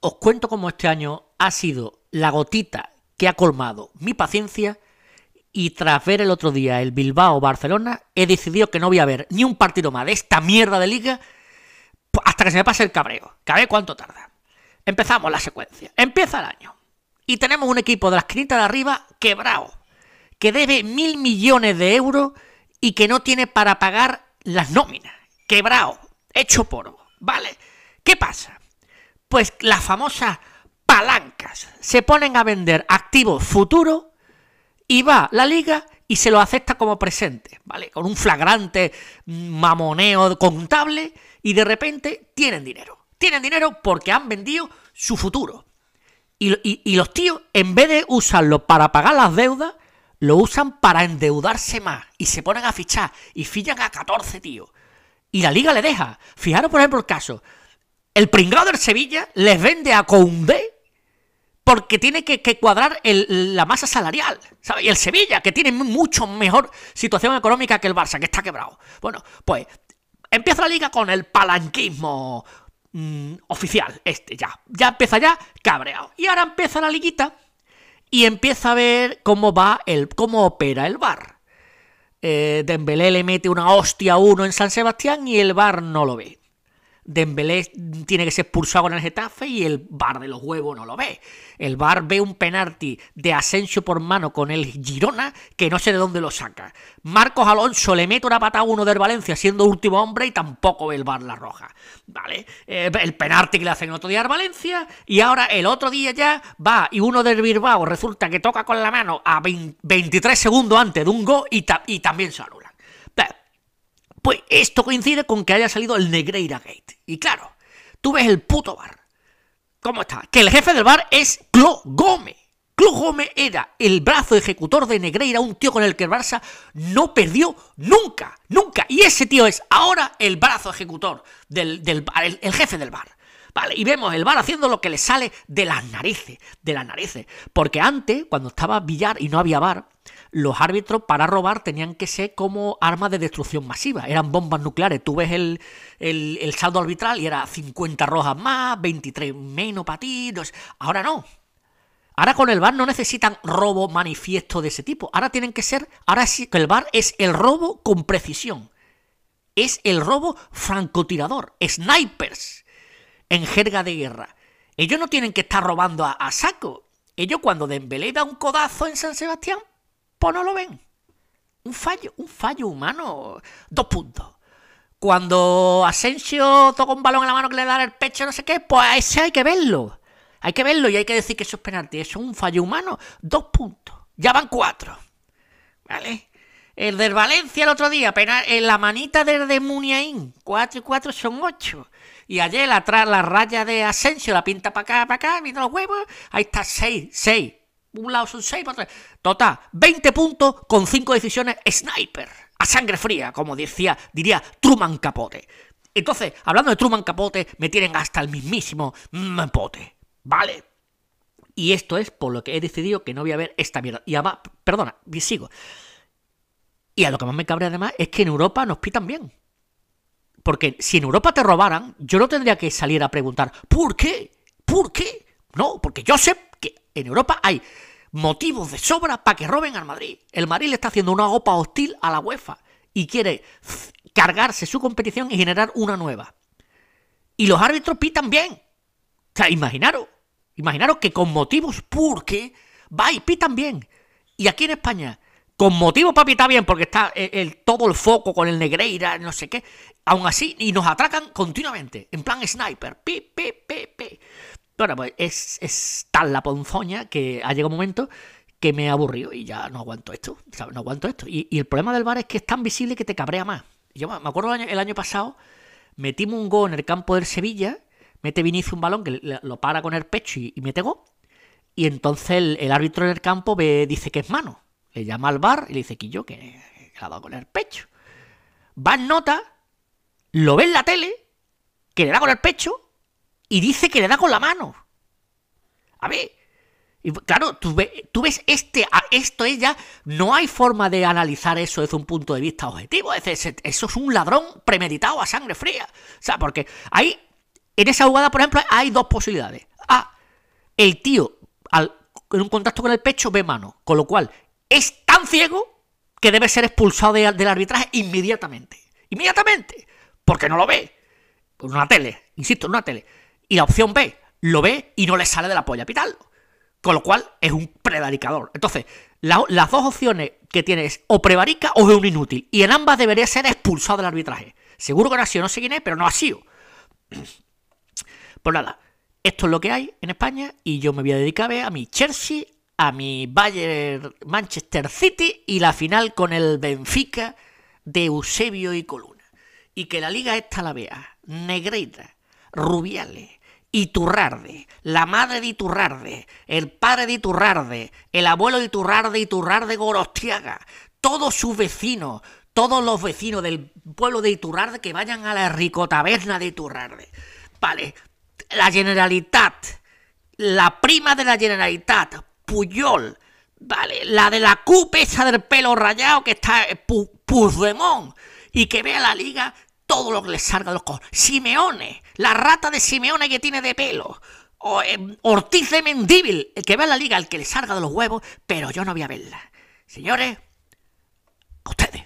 os cuento cómo este año ha sido la gotita que ha colmado mi paciencia y tras ver el otro día el Bilbao-Barcelona, he decidido que no voy a ver ni un partido más de esta mierda de liga hasta que se me pase el cabreo. ¿Cabe cuánto tarda? Empezamos la secuencia. Empieza el año. Y tenemos un equipo de las quinitas de arriba quebrado, que debe mil millones de euros y que no tiene para pagar las nóminas. Quebrado, hecho poro. ¿Vale? ¿Qué pasa? Pues las famosas palancas se ponen a vender activos futuros y va la liga y se lo acepta como presente, ¿vale? Con un flagrante mamoneo contable y de repente tienen dinero. Tienen dinero porque han vendido su futuro. Y, los tíos, en vez de usarlo para pagar las deudas, lo usan para endeudarse más. Y se ponen a fichar. Y fichan a 14 tíos. Y la liga le deja. Fijaros, por ejemplo, el caso. El pringado del Sevilla les vende a Koundé porque tiene que, cuadrar la masa salarial. ¿sabes? Y el Sevilla, que tiene mucho mejor situación económica que el Barça, que está quebrado. Bueno, pues empieza la liga con el palanquismo Mm, oficial, este ya. Ya empieza ya cabreado. Y ahora empieza la liguita y empieza a ver cómo va el, cómo opera el bar. Eh, Dembélé le mete una hostia a uno en San Sebastián y el bar no lo ve. Dembélé tiene que ser expulsado con el Getafe y el bar de los huevos no lo ve. El bar ve un penalti de Asensio por mano con el Girona que no sé de dónde lo saca. Marcos Alonso le mete una patada a uno del Valencia siendo último hombre y tampoco ve el bar la roja. ¿Vale? Eh, el penalti que le hacen otro día al Valencia y ahora el otro día ya va y uno del Bilbao resulta que toca con la mano a 23 segundos antes de un go y, también anula. Pues esto coincide con que haya salido el Negreira Gate. Y claro, tú ves el puto bar. ¿Cómo está? Que el jefe del bar es Clo Gómez. Clo Gómez era el brazo ejecutor de Negreira, un tío con el que el Barça no perdió nunca, nunca. Y ese tío es ahora el brazo ejecutor del, del el jefe del bar. Vale, y vemos el bar haciendo lo que le sale de las narices, de las narices. Porque antes, cuando estaba billar y no había bar, los árbitros para robar tenían que ser como armas de destrucción masiva. Eran bombas nucleares. Tú ves el, el, saldo arbitral y era 50 rojas más, 23 menos para ti. Ahora no. Ahora con el bar no necesitan robo manifiesto de ese tipo. Ahora tienen que ser. Ahora sí que el bar es el robo con precisión. Es el robo francotirador. Snipers en jerga de guerra. Ellos no tienen que estar robando a, saco. Ellos cuando Dembélé da un codazo en San Sebastián, pues no lo ven. Un fallo, un fallo humano. Dos puntos. Cuando Asensio toca un balón en la mano que le da el pecho, no sé qué, pues ese hay que verlo. Hay que verlo y hay que decir que eso es penalti. Eso es un fallo humano. Dos puntos. Ya van cuatro. ¿Vale? El del Valencia el otro día, en la manita del de Muniain. Cuatro y cuatro son ocho. Y ayer atrás la raya de Asensio la pinta para acá, para acá, mira los huevos. Ahí está 6, 6. Un lado son 6, otro. Total, 20 puntos con 5 decisiones sniper. A sangre fría, como decía, diría Truman Capote. Entonces, hablando de Truman Capote, me tienen hasta el mismísimo Pote. ¿Vale? Y esto es por lo que he decidido que no voy a ver esta mierda. Y además, perdona, sigo. Y a lo que más me cabrea además es que en Europa nos pitan bien. Porque si en Europa te robaran, yo no tendría que salir a preguntar, ¿por qué? ¿Por qué? No, porque yo sé en Europa hay motivos de sobra para que roben al Madrid. El Madrid le está haciendo una OPA hostil a la UEFA y quiere cargarse su competición y generar una nueva. Y los árbitros pitan bien. O sea, imaginaros, imaginaros que con motivos porque va y pitan bien. Y aquí en España con motivo papi está bien porque está el, todo el foco con el Negreira, no sé qué, aún así, y nos atracan continuamente, en plan sniper, pi, pi, pi, pi. Bueno, pues es, es tal la ponzoña que ha llegado un momento que me ha aburrido y ya no aguanto esto. No aguanto esto. Y, el problema del bar es que es tan visible que te cabrea más. Yo me acuerdo el año, pasado, metimos un gol en el campo del Sevilla, mete Vinicius un balón que lo para con el pecho y, mete gol, y entonces el, el árbitro en el campo ve, dice que es mano le llama al bar y le dice que yo que, dado con el pecho. Va en nota, lo ve en la tele, que le da con el pecho y dice que le da con la mano. A ver, claro, tú, tú, ves este, esto es ya, no hay forma de analizar eso desde un punto de vista objetivo. eso es un ladrón premeditado a sangre fría. O sea, porque hay, en esa jugada, por ejemplo, hay dos posibilidades. A, el tío, en un contacto con el pecho, ve mano. Con lo cual, es tan ciego que debe ser expulsado del arbitraje inmediatamente. Inmediatamente. Porque no lo ve. Una tele, insisto, una tele. Y la opción B, lo ve y no le sale de la polla pitarlo. Con lo cual es un prevaricador. Entonces, las dos opciones que tiene es o prevarica o es un inútil. Y en ambas debería ser expulsado del arbitraje. Seguro que no ha sido, no sé quién es, pero no ha sido. Pues nada, esto es lo que hay en España y yo me voy a dedicar a a mi Chelsea, a mi Bayern Manchester City y la final con el Benfica de Eusebio y Coluna. Y que la liga esta la vea. Negreira, Rubiales, Iturrarde, la madre de Iturrarde, el padre de Iturrarde, el abuelo de Iturrarde, Iturrarde Gorostiaga, todos sus vecinos, todos los vecinos del pueblo de Iturrarde que vayan a la ricotaberna de Iturrarde. Vale, la Generalitat, la prima de la Generalitat, Puyol, vale, la de la CUP esa del pelo rayado que está eh, Puigdemont y que vea la liga todo lo que le salga de los cojones. Simeone, la rata de Simeone que tiene de pelo. O, eh, Ortiz de Mendíbil, el que vea la liga, el que le salga de los huevos, pero yo no voy a verla. Señores, a ustedes.